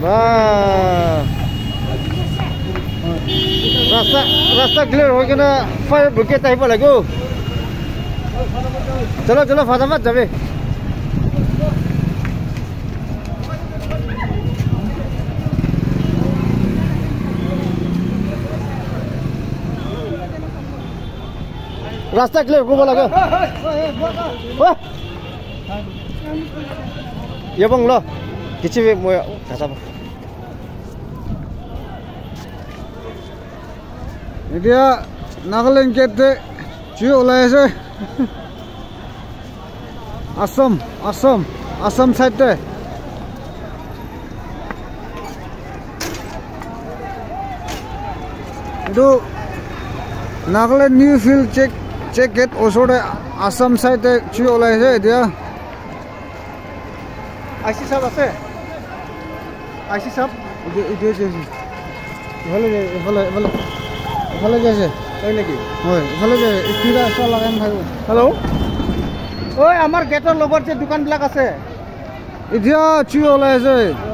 va vâng. rasta rasta clear hoy kana fire brigade ahibo lagu chalo chalo fatamat jabe রাস্তা clear করবো লাগে এবং ল কিছু खत्म इतना नागालेड आसम आसम आसम सैडते नागालेड निव फिल्ड चेक चेक गेट ऊर आसम सैडते जी ऊल आई আইছি চাপ এফালে যাইছে হয় নেকি হয় এফালে যাই হেল্ল' ঐ আমাৰ গেটৰ লগত যে দোকানবিলাক আছে এতিয়া চিঞৰ ওলাই